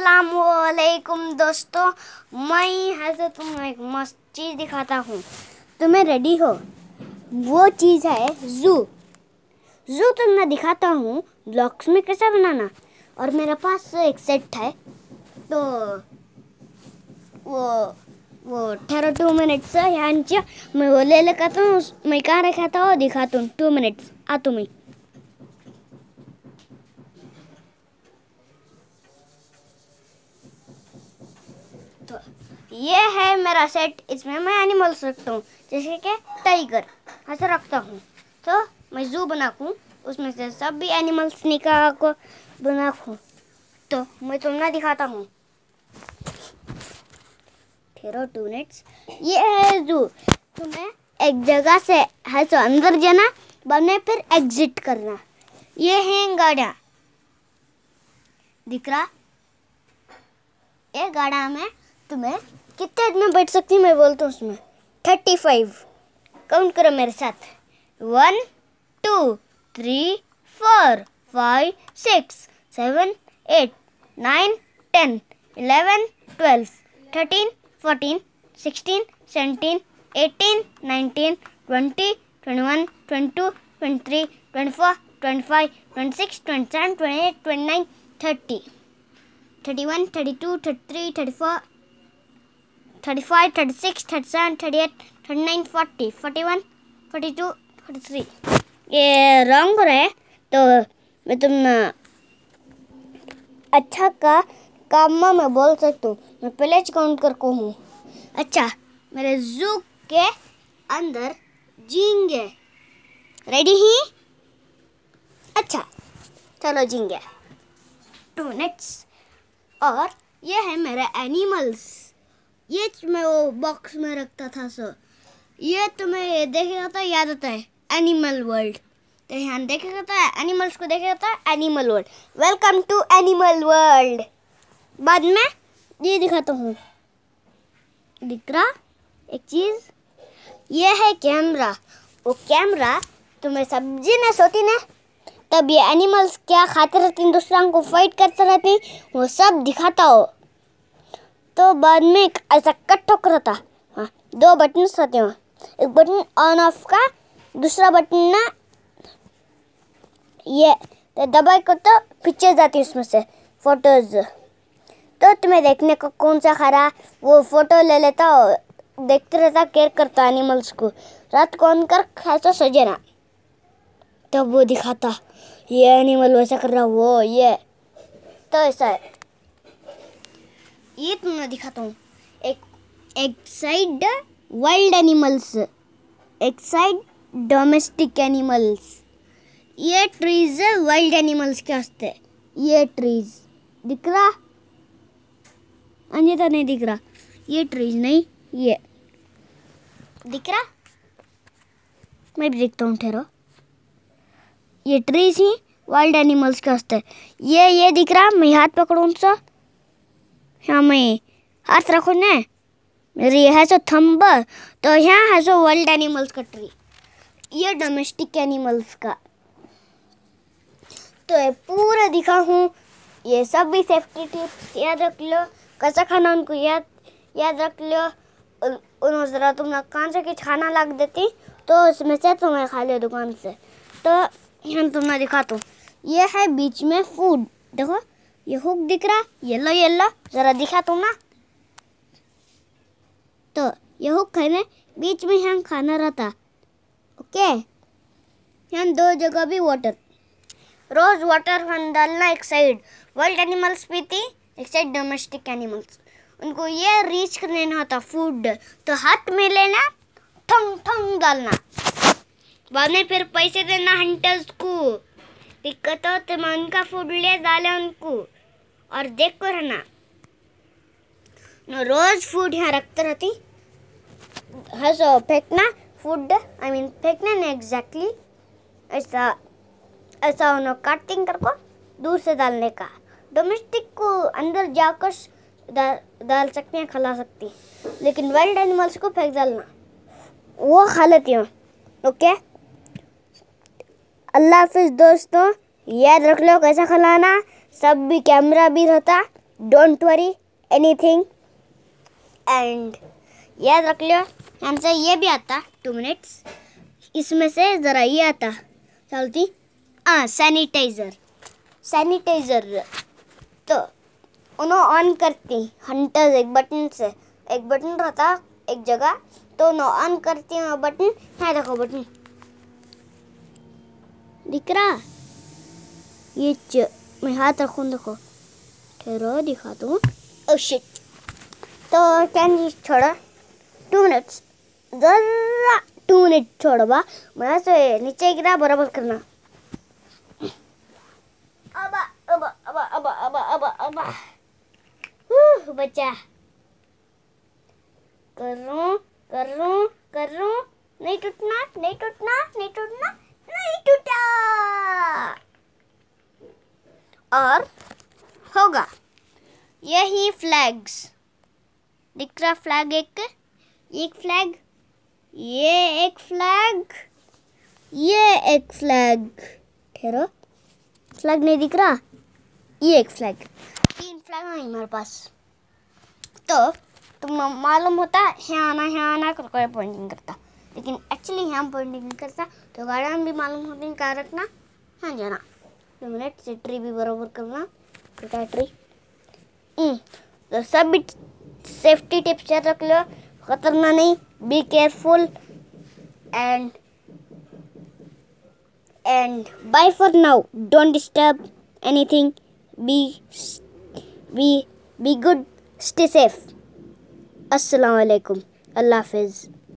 असलकुम दोस्तों, मैं यहाँ से तुम्हें एक मस्त चीज़ दिखाता हूँ। तुम्हें रेडी हो? वो चीज़ है जू जू तो मैं दिखाता हूँ ब्लॉक्स में कैसा बनाना। और मेरे पास एक सेट है तो वो वो ठहरो टू मिनट्स यहाँ मैं वो ले लेकर हूँ, मैं कहाँ रखा था वो दिखाता हूँ टू मिनट्स आ तुम्हें। तो ये है मेरा सेट इसमें मैं एनिमल्स रखता हूँ, जैसे कि टाइगर ऐसे रखता हूँ। तो मैं जू बनाऊँ उसमें से सब भी एनिमल्स निकाल को बनाऊँ तो मैं तुम्हें दिखाता हूँ। ठहरो टू मिनट्स ये है जू तुम्हें एक जगह से, है तो अंदर जाना में फिर एग्जिट करना। ये है गाड़ा। दिख रहा? ये गाड़ा में तुम्हें? कितने आदमी बैठ सकती हूँ मैं बोलता हूँ उसमें? थर्टी फाइव काउंट करो मेरे साथ. One two three four five six seven eight nine ten eleven twelve thirteen fourteen sixteen seventeen eighteen nineteen twenty twenty one twenty two twenty three twenty four twenty five twenty six twenty seven twenty eight twenty nine thirty thirty one thirty two thirty three thirty four thirty five thirty six thirty seven thirty eight thirty nine forty forty one forty two forty three ये wrong हो रहा है तो मैं तुम अच्छा का काम मैं बोल सकता हूँ मैं पहले काउंट कर को हूँ अच्छा मेरे जू के अंदर जींगे रेडी ही अच्छा चलो जींगे टू नेक्स्ट और ये है मेरा एनिमल्स ये मैं वो बॉक्स में रखता था सर ये तुम्हें देखेगा तो याद आता है एनिमल वर्ल्ड तो यहाँ देखेगा तो एनिमल्स को देखेगा तो animal world welcome to animal world बाद में ये दिखाता हूँ दिख रहा एक चीज़ ये है कैमरा वो कैमरा तुम्हें सब्ज़ी ने सोती ने तब ये एनिमल्स क्या खाते रहते हैं दूसरा को फाइट करते रहते हैं वो सब दिखाता हो तो बाद में एक ऐसा कट ठोक रहता हाँ दो बटन रहते हैं एक बटन ऑन ऑफ़ का, दूसरा बटन ना ये तो दबाई को तो पिक्चर जाती है उसमें से फ़ोटोज़ तो तुम्हें देखने को कौन सा खरा, वो फ़ोटो ले लेता हो देखते रहता केयर करता एनिमल्स को। रात को ऑन कर खासा सजे ना तब तो वो दिखाता, ये एनिमल वैसा कर रहा, वो, ये। तो ऐसा है। ये तुम्हें दिखाता हूँ। एक एक साइड वाइल्ड एनिमल्स एक साइड डोमेस्टिक एनिमल्स ये ट्रीज वाइल्ड एनिमल्स के वास्ते ये ट्रीज दिख रहा? अंजिता नहीं दिख रहा। ये ट्रीज नहीं, ये। दिख रहा? मैं भी देखता हूँ, ठहरो। ये ट्रीज ही वाइल्ड एनिमल्स के वास्ते ये ये दिख रहा? मैं हाथ पकड़ूँ सा हाँ मैं हाथ रखो ना. मेरी है सो थम्ब तो यहाँ है सो वर्ल्ड एनिमल्स का ट्री ये डोमेस्टिक एनिमल्स का? तो ये पूरा दिखा हूँ ये सब भी सेफ्टी टिप्स याद रख लो. कैसा खाना उनको याद याद रख लो. उन्होंने ज़रा तुम कान से कुछ खाना लग देती तो उसमें से तुम्हें खा लियो दुकान से. तो यहाँ तुम्हें दिखाता हूँ. ये है बीच में फ़ूड देखो. ये हुक दिख रहा येलो येलो ज़रा दिखा तुम ना तो ये हुक खाने, बीच में यहाँ खाना रहता। ओके? यहाँ दो जगह भी वाटर रोज वाटर हम डालना एक साइड वर्ल्ड एनिमल्स पीती एक साइड डोमेस्टिक एनिमल्स उनको ये रीच करने होता फ़ूड तो हाथ में लेना, ठंग ठंग डालना। बाद में फिर पैसे देना हंटर्स को। दिक्कत हो तो मैं उनका फ़ूड ले डाले उनको। और देख रहना। रोज फ़ूड यहाँ रखते रहती। हाँ सो फेंकना फ़ूड आई मीन फेंकना नहीं एग्जैक्टली ऐसा ऐसा उन्होंने कटिंग कर को, दूर से डालने का। डोमेस्टिक को अंदर जाकर डाल सकते हैं, खिला सकती लेकिन वाइल्ड एनिमल्स को फेंक डालना। वो खा लेती हूँ ओके अल्लाह हाफिज़ दोस्तों, याद रख लो कैसा खिलाना। सब भी कैमरा भी रहता डोंट वरी एनीथिंग एंड याद रख लियो, हमसे ये भी आता टू मिनट्स इसमें से ज़रा ये आता चलती हाँ सैनिटाइज़र सैनिटाइज़र तो उन्होंने ऑन करती हंटर्स एक बटन से. एक बटन रहता, एक जगह तो उन्होंने ऑन करती हूँ बटन है, देखो बटन दिख रहा? ये मैं हाथ रखूँ देखो ठहरो दिखा दूँ ओ शिट तो टेन छोड़ो टू मिनट्स जरा टू मिनट छोड़ो बा मैं से नीचे गिरा बराबर करना अबा अबा अबा अबा अबा अबा अबा बच्चा करूँ करूँ करूँ नहीं टूटना नहीं टूटना नहीं टूटना नहीं टूटा और होगा। यही फ्लैग्स दिख रहा फ्लैग एक एक फ्लैग ये एक फ्लैग ये एक फ्लैग ठहरो। फ्लैग नहीं दिख रहा, ये एक फ्लैग तीन फ्लैग हैं हमारे पास। तो तुम मालूम होता यहाँ आना यहाँ आना कर कोई पॉइंटिंग करता। लेकिन एक्चुअली यहाँ पॉइंटिंग नहीं करता तो गार्डन भी मालूम होती है क्या रखना हाँ जाना मिनट से ट्री भी बराबर करना छोटा ट्री तो सब सेफ्टी टिप्स याद रख लो खतरना नहीं be careful and and bye for now don't disturb anything be be be good stay safe assalamu alaikum allah hafiz